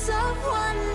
someone